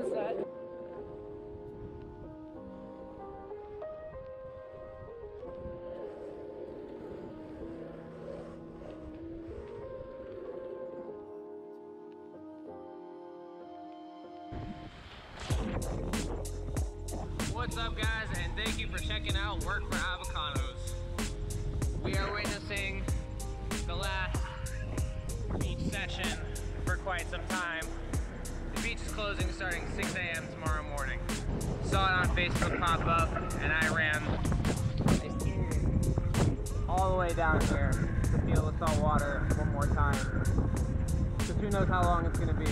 Sunset. What's up guys and thank you for checking out Work for Avocados. We are witnessing the last beach session for quite some time. Closing starting 6 a.m. tomorrow morning. Saw it on Facebook pop up and I ran all the way down here to feel the salt water one more time. Because who knows how long it's going to be.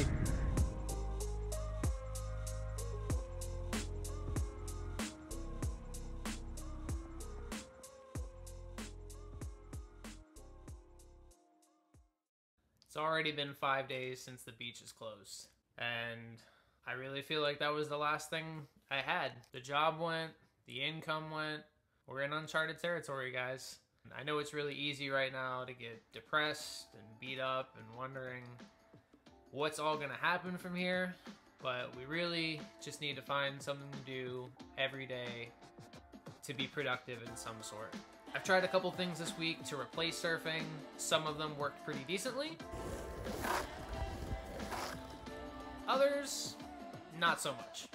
It's already been five days since the beach is closed. And I really feel like that was the last thing I had. The job went, the income went. We're in uncharted territory, guys. I know it's really easy right now to get depressed and beat up and wondering what's all gonna happen from here, but we really just need to find something to do every day to be productive in some sort. I've tried a couple things this week to replace surfing. Some of them worked pretty decently. Others, not so much.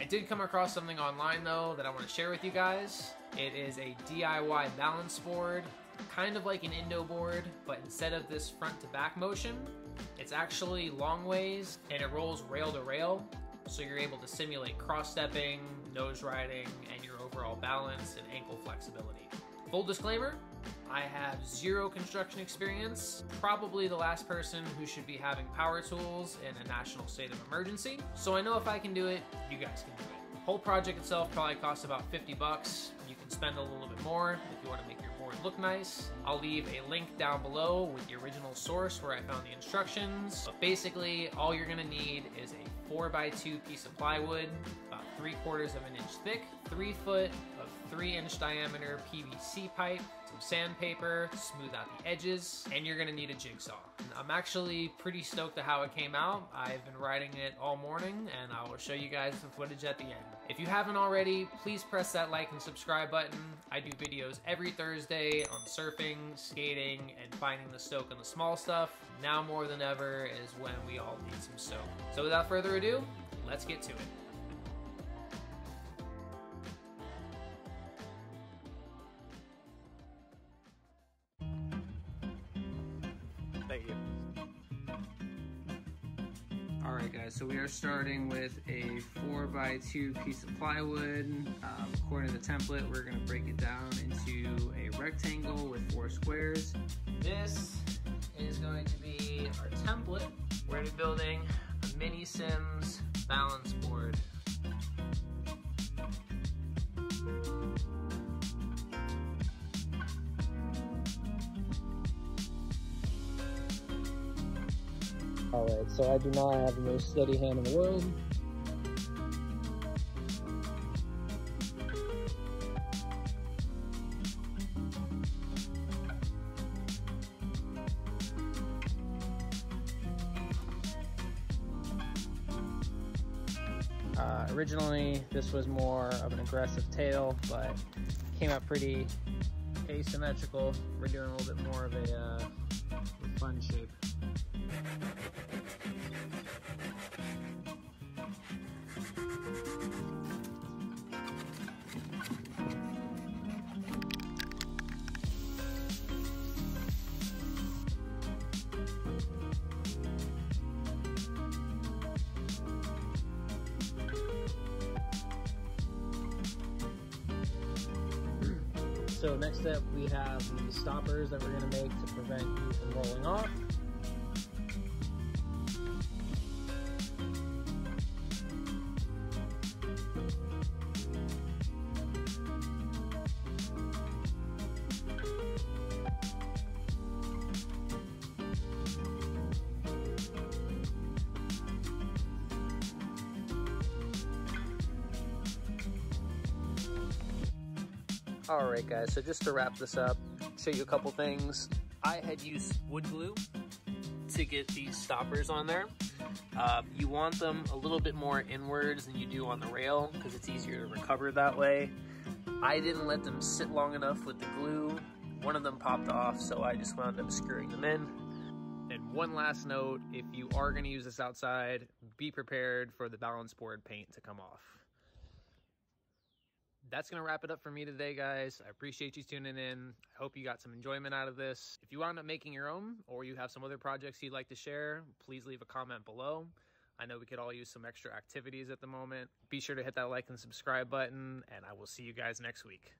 I did come across something online though that I want to share with you guys. It is a DIY balance board, kind of like an Indo board, but instead of this front to back motion, it's actually long ways and it rolls rail to rail so you're able to simulate cross-stepping, nose riding, and your overall balance and ankle flexibility. Full disclaimer, I have zero construction experience, probably the last person who should be having power tools in a national state of emergency. So I know if I can do it, you guys can do it. The whole project itself probably costs about 50 bucks. You can spend a little bit more if you want to make your board look nice. I'll leave a link down below with the original source where I found the instructions. But basically, all you're gonna need is a 4x2 piece of plywood, 3 quarters of an inch thick, 3 foot of 3 inch diameter PVC pipe, some sandpaper smooth out the edges, and you're gonna need a jigsaw. I'm actually pretty stoked at how it came out. I've been riding it all morning, and I will show you guys the footage at the end. If you haven't already, please press that like and subscribe button. I do videos every Thursday on surfing, skating, and finding the stoke on the small stuff. Now more than ever is when we all need some stoke. So without further ado, let's get to it. Thank you. Alright guys, so we are starting with a 4x2 piece of plywood. Um, according to the template, we're going to break it down into a rectangle with four squares. This is going to be our template. We're going to be building a mini Simmons balance board. Alright, so I do not have the most steady hand in the world. Uh, originally, this was more of an aggressive tail, but came out pretty asymmetrical. We're doing a little bit more of a, uh, So next up we have the stoppers that we're going to make to prevent you from rolling off. Alright guys, so just to wrap this up, show you a couple things. I had used wood glue to get these stoppers on there. Uh, you want them a little bit more inwards than you do on the rail because it's easier to recover that way. I didn't let them sit long enough with the glue. One of them popped off, so I just wound up screwing them in. And one last note, if you are gonna use this outside, be prepared for the balance board paint to come off. That's gonna wrap it up for me today, guys. I appreciate you tuning in. I hope you got some enjoyment out of this. If you wound up making your own, or you have some other projects you'd like to share, please leave a comment below. I know we could all use some extra activities at the moment. Be sure to hit that like and subscribe button, and I will see you guys next week.